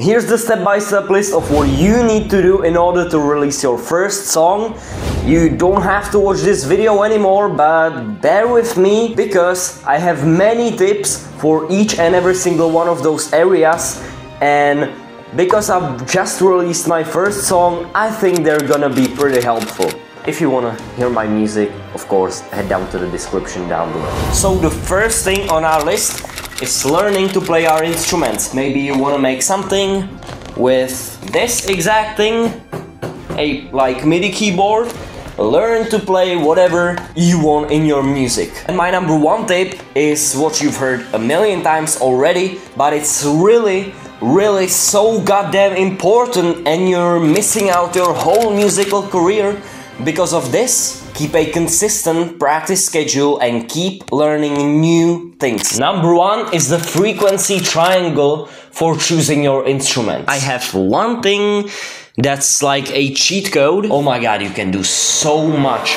Here's the step-by-step list of what you need to do in order to release your first song. You don't have to watch this video anymore, but bear with me because I have many tips for each and every single one of those areas and because I've just released my first song, I think they're gonna be pretty helpful. If you wanna hear my music, of course, head down to the description down below. So the first thing on our list is learning to play our instruments. Maybe you wanna make something with this exact thing, a like MIDI keyboard. Learn to play whatever you want in your music. And my number one tip is what you've heard a million times already, but it's really really so goddamn important and you're missing out your whole musical career because of this. Keep a consistent practice schedule and keep learning new things. Number one is the frequency triangle for choosing your instrument. I have one thing that's like a cheat code. Oh my god, you can do so much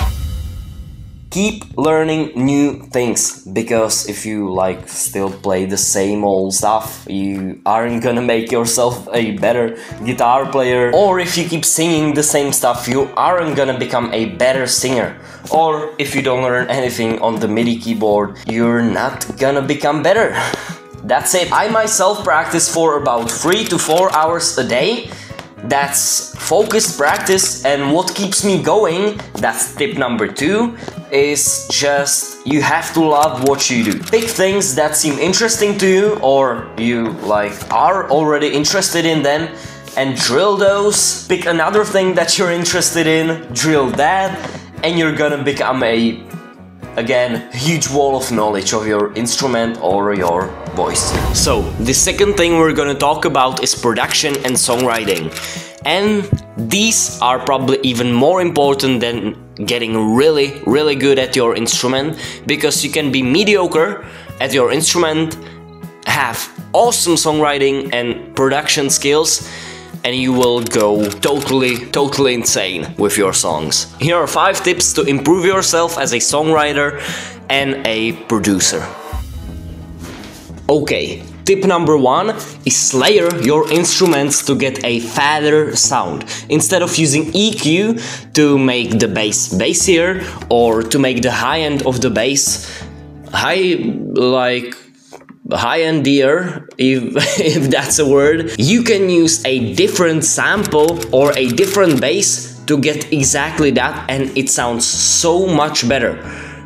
keep learning new things because if you like still play the same old stuff you aren't gonna make yourself a better guitar player. Or if you keep singing the same stuff you aren't gonna become a better singer. Or if you don't learn anything on the MIDI keyboard you're not gonna become better. That's it. I myself practice for about 3 to 4 hours a day that's focused practice. And what keeps me going that's tip number two is just you have to love what you do. Pick things that seem interesting to you or you like are already interested in them and drill those. Pick another thing that you're interested in drill that and you're gonna become a again huge wall of knowledge of your instrument or your voice. So, the second thing we're gonna talk about is production and songwriting. And these are probably even more important than getting really, really good at your instrument because you can be mediocre at your instrument, have awesome songwriting and production skills and you will go totally, totally insane with your songs. Here are 5 tips to improve yourself as a songwriter and a producer. Okay, tip number one is layer your instruments to get a fatter sound. Instead of using EQ to make the bass bassier or to make the high end of the bass high like high endier if, if that's a word you can use a different sample or a different bass to get exactly that and it sounds so much better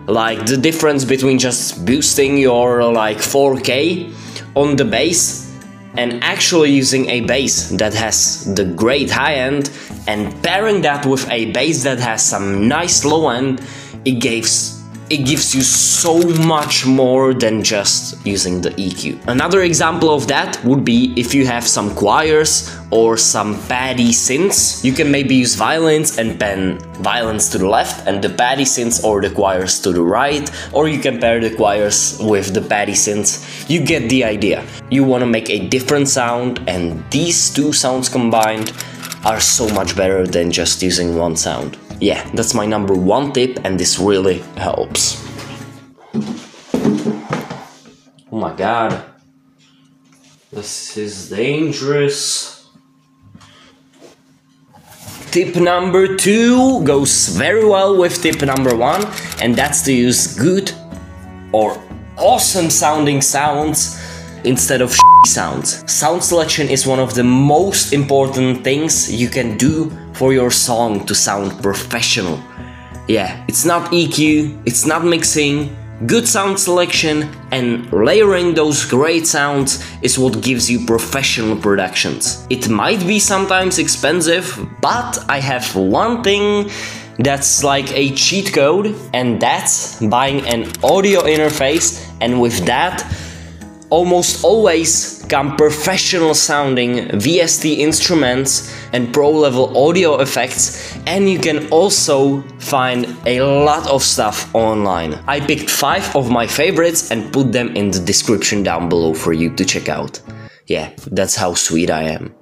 like the difference between just boosting your like 4k on the bass and actually using a bass that has the great high end and pairing that with a bass that has some nice low end it gives it gives you so much more than just using the EQ. Another example of that would be if you have some choirs or some paddy synths. You can maybe use violins and pan violins to the left and the paddy synths or the choirs to the right, or you can pair the choirs with the paddy synths. You get the idea. You want to make a different sound and these two sounds combined are so much better than just using one sound yeah, that's my number one tip and this really helps. Oh my god. This is dangerous. Tip number two goes very well with tip number one and that's to use good or awesome sounding sounds instead of sounds. Sound selection is one of the most important things you can do for your song to sound professional. Yeah, it's not EQ, it's not mixing, good sound selection and layering those great sounds is what gives you professional productions. It might be sometimes expensive, but I have one thing that's like a cheat code and that's buying an audio interface and with that almost always come professional sounding VST instruments and pro level audio effects and you can also find a lot of stuff online. I picked 5 of my favorites and put them in the description down below for you to check out. Yeah, that's how sweet I am.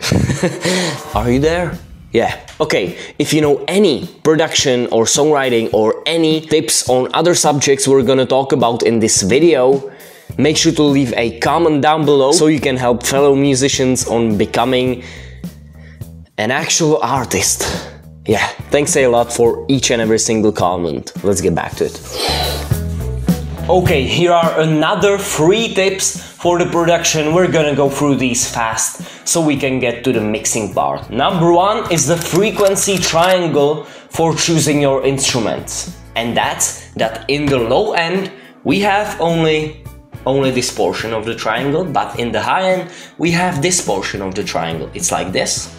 Are you there? Yeah. Okay, if you know any production or songwriting or any tips on other subjects we're gonna talk about in this video, Make sure to leave a comment down below so you can help fellow musicians on becoming an actual artist. Yeah, thanks a lot for each and every single comment. Let's get back to it. Okay, here are another three tips for the production. We're gonna go through these fast so we can get to the mixing part. Number one is the frequency triangle for choosing your instruments. And that's that in the low end we have only only this portion of the triangle, but in the high end we have this portion of the triangle. It's like this.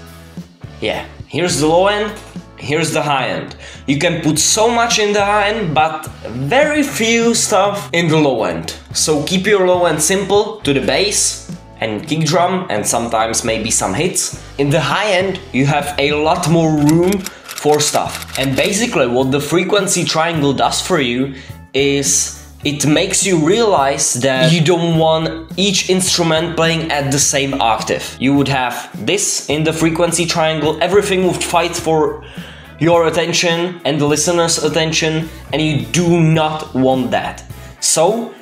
Yeah, here's the low end, here's the high end. You can put so much in the high end, but very few stuff in the low end. So keep your low end simple to the bass and kick drum and sometimes maybe some hits. In the high end, you have a lot more room for stuff. And basically what the frequency triangle does for you is it makes you realize that you don't want each instrument playing at the same octave. You would have this in the frequency triangle, everything would fight for your attention and the listener's attention, and you do not want that. So,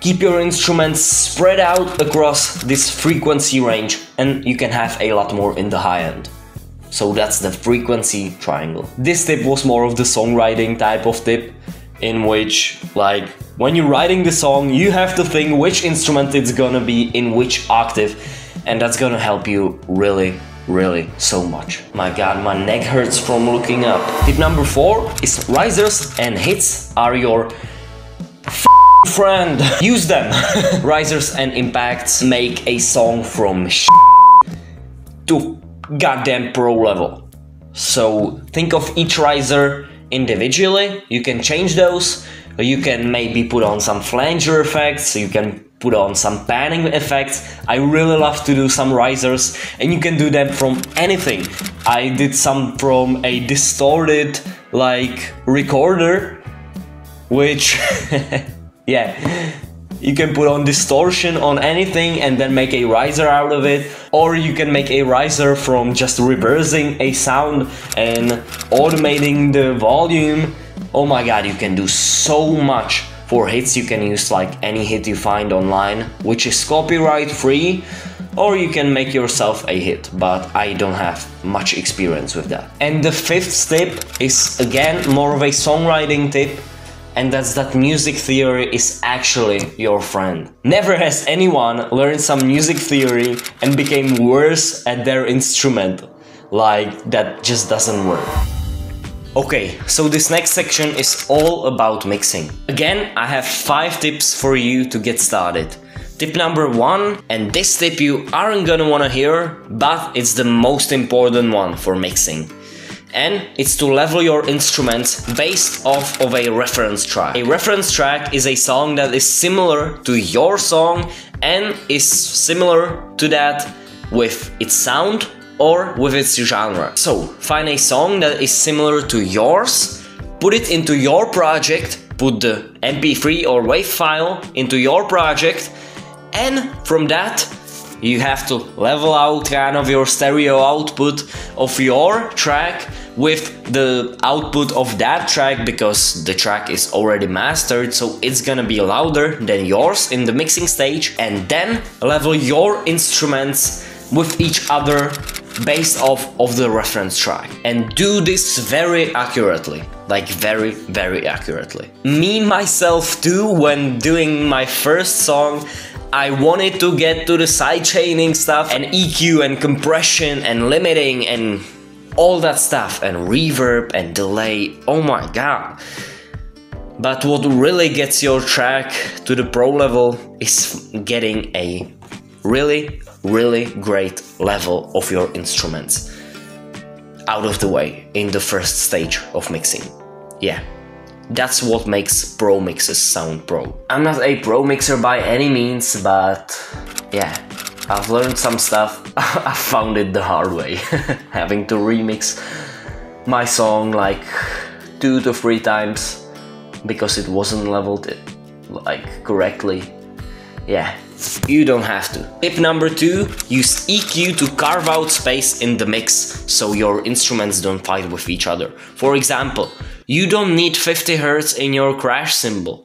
keep your instruments spread out across this frequency range, and you can have a lot more in the high end. So that's the frequency triangle. This tip was more of the songwriting type of tip, in which, like, when you're writing the song, you have to think which instrument it's gonna be in which octave, and that's gonna help you really, really so much. My god, my neck hurts from looking up. Tip number four is risers and hits are your friend. Use them. risers and impacts make a song from to goddamn pro level. So think of each riser individually. You can change those you can maybe put on some flanger effects, you can put on some panning effects. I really love to do some risers and you can do them from anything. I did some from a distorted like recorder which yeah you can put on distortion on anything and then make a riser out of it or you can make a riser from just reversing a sound and automating the volume oh my god, you can do so much. For hits, you can use like any hit you find online, which is copyright free, or you can make yourself a hit, but I don't have much experience with that. And the fifth tip is again more of a songwriting tip, and that's that music theory is actually your friend. Never has anyone learned some music theory and became worse at their instrument. Like, that just doesn't work. Okay, so this next section is all about mixing. Again, I have 5 tips for you to get started. Tip number 1, and this tip you aren't gonna wanna hear, but it's the most important one for mixing. And it's to level your instruments based off of a reference track. A reference track is a song that is similar to your song and is similar to that with its sound, or with its genre. So, find a song that is similar to yours, put it into your project, put the MP3 or WAV file into your project, and from that, you have to level out kind of your stereo output of your track with the output of that track because the track is already mastered so it's gonna be louder than yours in the mixing stage and then level your instruments with each other based off of the reference track and do this very accurately. Like very very accurately. Me myself too when doing my first song I wanted to get to the sidechaining stuff and EQ and compression and limiting and all that stuff and reverb and delay. Oh my god. But what really gets your track to the pro level is getting a really really great level of your instruments out of the way in the first stage of mixing. Yeah, that's what makes pro mixes sound pro. I'm not a pro mixer by any means, but yeah, I've learned some stuff. I found it the hard way, having to remix my song like two to three times because it wasn't leveled like correctly. Yeah, you don't have to. Tip number two, use EQ to carve out space in the mix so your instruments don't fight with each other. For example, you don't need 50 Hz in your crash cymbal.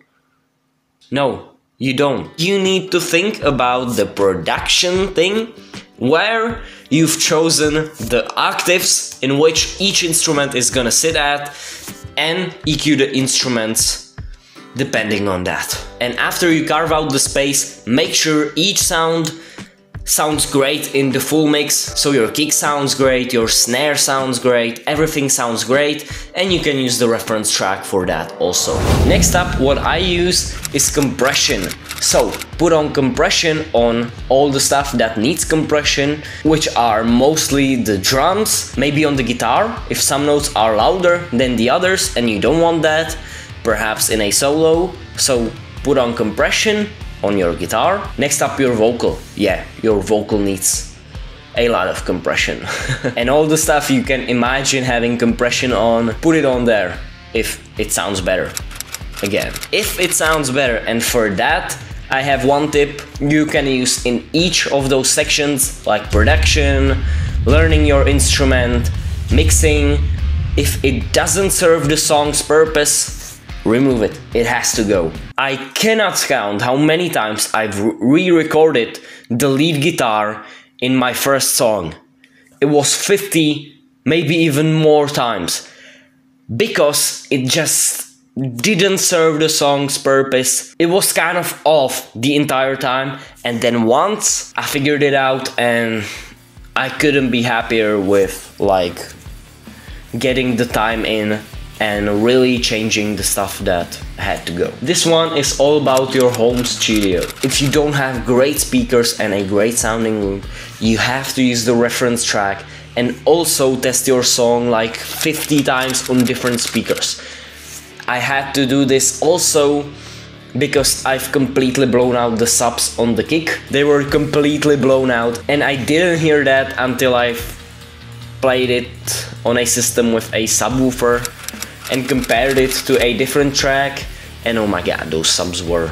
No, You don't. You need to think about the production thing where you've chosen the octaves in which each instrument is gonna sit at and EQ the instruments depending on that. And after you carve out the space, make sure each sound sounds great in the full mix. So your kick sounds great, your snare sounds great, everything sounds great and you can use the reference track for that also. Next up, what I use is compression. So put on compression on all the stuff that needs compression, which are mostly the drums, maybe on the guitar, if some notes are louder than the others and you don't want that, perhaps in a solo. So put on compression on your guitar. Next up your vocal. Yeah, your vocal needs a lot of compression. and all the stuff you can imagine having compression on, put it on there if it sounds better. Again, if it sounds better and for that I have one tip you can use in each of those sections like production, learning your instrument, mixing. If it doesn't serve the song's purpose, remove it. It has to go. I cannot count how many times I've re-recorded the lead guitar in my first song. It was 50, maybe even more times. Because it just didn't serve the song's purpose. It was kind of off the entire time. And then once I figured it out and I couldn't be happier with like getting the time in and really changing the stuff that had to go. This one is all about your home studio. If you don't have great speakers and a great sounding room, you have to use the reference track and also test your song like 50 times on different speakers. I had to do this also because I've completely blown out the subs on the kick. They were completely blown out and I didn't hear that until I've played it on a system with a subwoofer and compared it to a different track and oh my god those subs were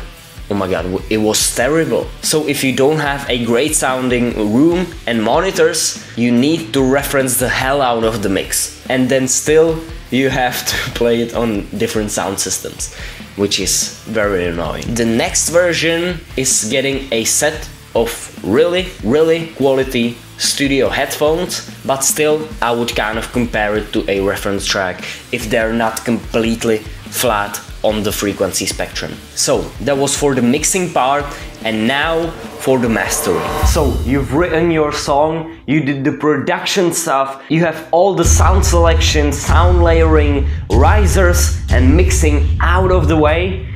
oh my god it was terrible. So if you don't have a great sounding room and monitors you need to reference the hell out of the mix. And then still you have to play it on different sound systems which is very annoying. The next version is getting a set of really really quality studio headphones, but still I would kind of compare it to a reference track if they're not completely flat on the frequency spectrum. So that was for the mixing part and now for the mastering. So you've written your song, you did the production stuff, you have all the sound selection, sound layering, risers and mixing out of the way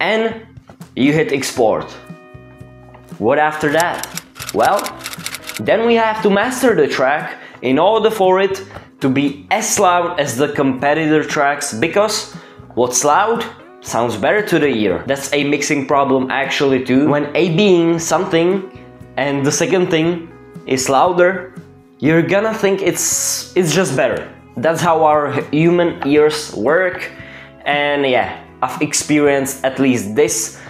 and you hit export. What after that? Well, then we have to master the track in order for it to be as loud as the competitor tracks because what's loud sounds better to the ear. That's a mixing problem actually too. When A being something and the second thing is louder, you're gonna think it's it's just better. That's how our human ears work and yeah, I've experienced at least this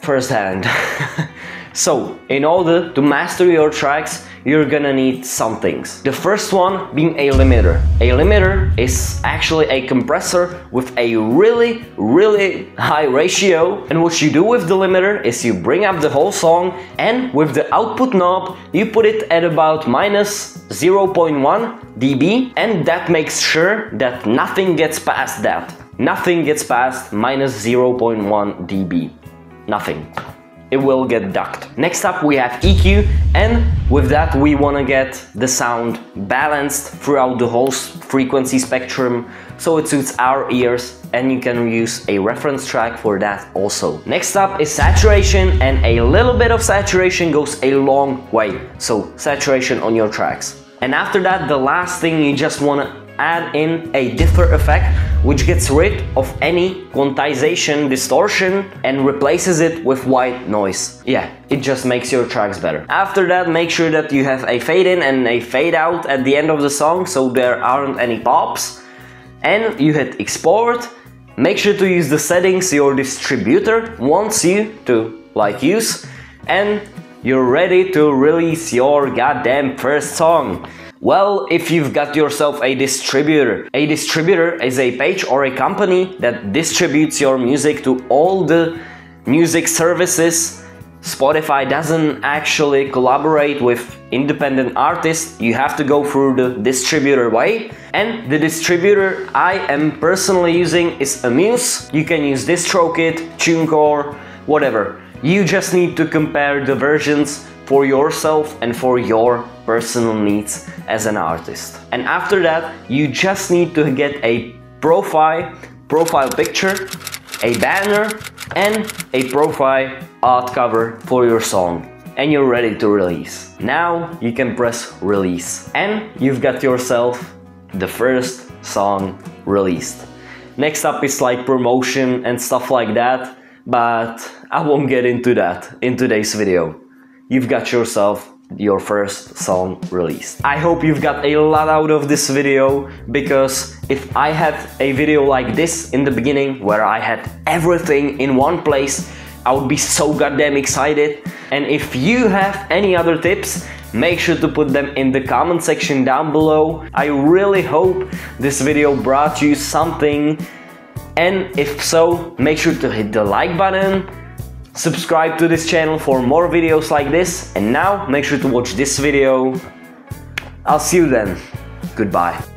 firsthand. So, in order to master your tracks, you're gonna need some things. The first one being a limiter. A limiter is actually a compressor with a really, really high ratio. And what you do with the limiter is you bring up the whole song and with the output knob, you put it at about minus 0.1 dB and that makes sure that nothing gets past that. Nothing gets past minus 0.1 dB. Nothing it will get ducked. Next up we have EQ and with that we want to get the sound balanced throughout the whole frequency spectrum so it suits our ears and you can use a reference track for that also. Next up is saturation and a little bit of saturation goes a long way. So saturation on your tracks. And after that the last thing you just want to add in a dither effect which gets rid of any quantization distortion and replaces it with white noise. Yeah, it just makes your tracks better. After that, make sure that you have a fade in and a fade out at the end of the song so there aren't any pops. And you hit export. Make sure to use the settings your distributor wants you to like use and you're ready to release your goddamn first song. Well, if you've got yourself a distributor. A distributor is a page or a company that distributes your music to all the music services, Spotify doesn't actually collaborate with independent artists. You have to go through the distributor way. And the distributor I am personally using is Amuse. You can use DistroKid, TuneCore, whatever. You just need to compare the versions for yourself and for your personal needs as an artist. And after that, you just need to get a profile, profile picture, a banner, and a profile art cover for your song and you're ready to release. Now you can press release and you've got yourself the first song released. Next up is like promotion and stuff like that, but I won't get into that in today's video. You've got yourself your first song released. I hope you've got a lot out of this video because if I had a video like this in the beginning where I had everything in one place I would be so goddamn excited and if you have any other tips make sure to put them in the comment section down below. I really hope this video brought you something and if so make sure to hit the like button Subscribe to this channel for more videos like this and now make sure to watch this video. I'll see you then. Goodbye.